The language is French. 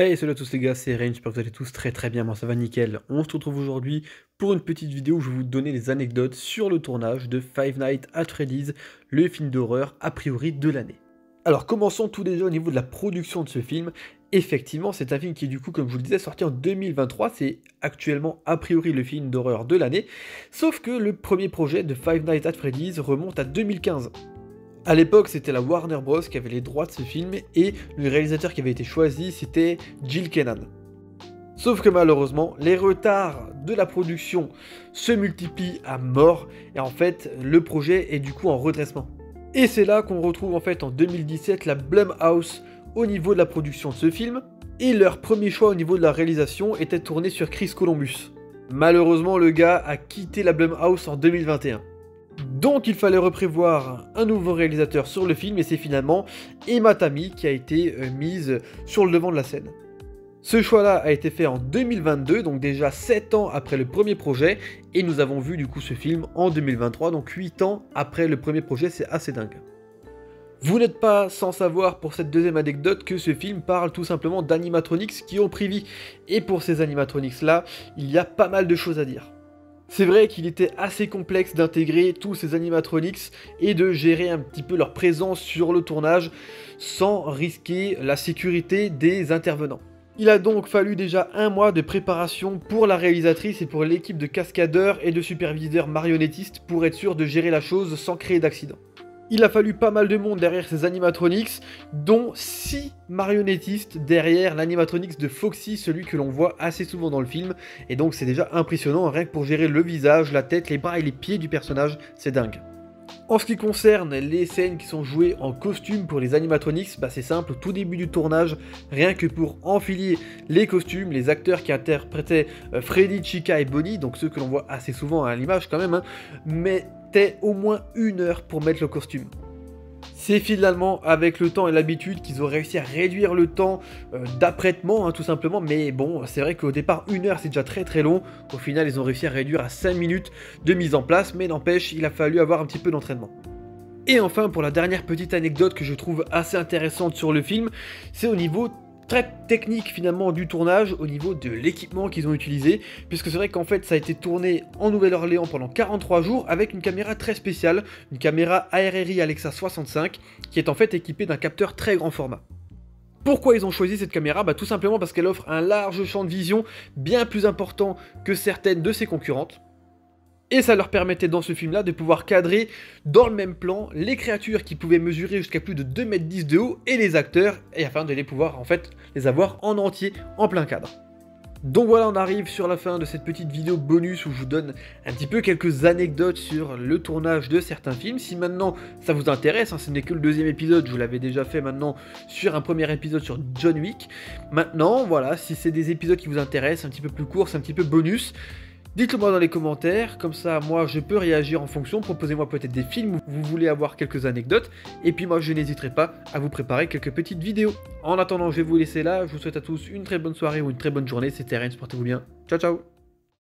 Hey, salut à tous les gars, c'est Rain, j'espère que vous allez tous très très bien, moi ça va nickel. On se retrouve aujourd'hui pour une petite vidéo où je vais vous donner les anecdotes sur le tournage de Five Nights at Freddy's, le film d'horreur a priori de l'année. Alors commençons tout déjà au niveau de la production de ce film. Effectivement, c'est un film qui du coup, comme je vous le disais, sorti en 2023, c'est actuellement a priori le film d'horreur de l'année, sauf que le premier projet de Five Nights at Freddy's remonte à 2015. À l'époque, c'était la Warner Bros. qui avait les droits de ce film et le réalisateur qui avait été choisi, c'était Jill Kennan. Sauf que malheureusement, les retards de la production se multiplient à mort et en fait, le projet est du coup en redressement. Et c'est là qu'on retrouve en fait en 2017 la Blumhouse au niveau de la production de ce film et leur premier choix au niveau de la réalisation était tourné sur Chris Columbus. Malheureusement, le gars a quitté la Blumhouse en 2021. Donc il fallait reprévoir un nouveau réalisateur sur le film et c'est finalement Emma Tammy qui a été euh, mise sur le devant de la scène. Ce choix-là a été fait en 2022, donc déjà 7 ans après le premier projet, et nous avons vu du coup ce film en 2023, donc 8 ans après le premier projet, c'est assez dingue. Vous n'êtes pas sans savoir pour cette deuxième anecdote que ce film parle tout simplement d'animatronics qui ont pris vie, et pour ces animatronics là, il y a pas mal de choses à dire. C'est vrai qu'il était assez complexe d'intégrer tous ces animatronics et de gérer un petit peu leur présence sur le tournage sans risquer la sécurité des intervenants. Il a donc fallu déjà un mois de préparation pour la réalisatrice et pour l'équipe de cascadeurs et de superviseurs marionnettistes pour être sûr de gérer la chose sans créer d'accident. Il a fallu pas mal de monde derrière ces animatronics, dont 6 marionnettistes derrière l'animatronics de Foxy, celui que l'on voit assez souvent dans le film. Et donc c'est déjà impressionnant, rien que pour gérer le visage, la tête, les bras et les pieds du personnage, c'est dingue. En ce qui concerne les scènes qui sont jouées en costume pour les animatronics, bah c'est simple, tout début du tournage, rien que pour enfiler les costumes, les acteurs qui interprétaient euh, Freddy, Chica et Bonnie, donc ceux que l'on voit assez souvent à l'image quand même, hein, mais au moins une heure pour mettre le costume. C'est finalement avec le temps et l'habitude qu'ils ont réussi à réduire le temps euh, d'apprêtement hein, tout simplement, mais bon c'est vrai qu'au départ une heure c'est déjà très très long, au final ils ont réussi à réduire à 5 minutes de mise en place, mais n'empêche il a fallu avoir un petit peu d'entraînement. Et enfin pour la dernière petite anecdote que je trouve assez intéressante sur le film, c'est au niveau très technique finalement du tournage au niveau de l'équipement qu'ils ont utilisé, puisque c'est vrai qu'en fait ça a été tourné en Nouvelle-Orléans pendant 43 jours avec une caméra très spéciale, une caméra ARRI Alexa 65, qui est en fait équipée d'un capteur très grand format. Pourquoi ils ont choisi cette caméra? Bah, Tout simplement parce qu'elle offre un large champ de vision bien plus important que certaines de ses concurrentes. Et ça leur permettait dans ce film-là de pouvoir cadrer dans le même plan les créatures qui pouvaient mesurer jusqu'à plus de 2m10 de haut et les acteurs, et afin de les pouvoir en fait les avoir en entier en plein cadre. Donc voilà, on arrive sur la fin de cette petite vidéo bonus où je vous donne un petit peu quelques anecdotes sur le tournage de certains films. Si maintenant ça vous intéresse, hein, ce n'est que le deuxième épisode, je vous l'avais déjà fait maintenant sur un premier épisode sur John Wick. Maintenant, voilà, si c'est des épisodes qui vous intéressent, un petit peu plus courts, un petit peu bonus, Dites-le moi dans les commentaires, comme ça moi je peux réagir en fonction, proposez-moi peut-être des films où vous voulez avoir quelques anecdotes, et puis moi je n'hésiterai pas à vous préparer quelques petites vidéos. En attendant, je vais vous laisser là, je vous souhaite à tous une très bonne soirée ou une très bonne journée, c'était Rennes, portez-vous bien, ciao ciao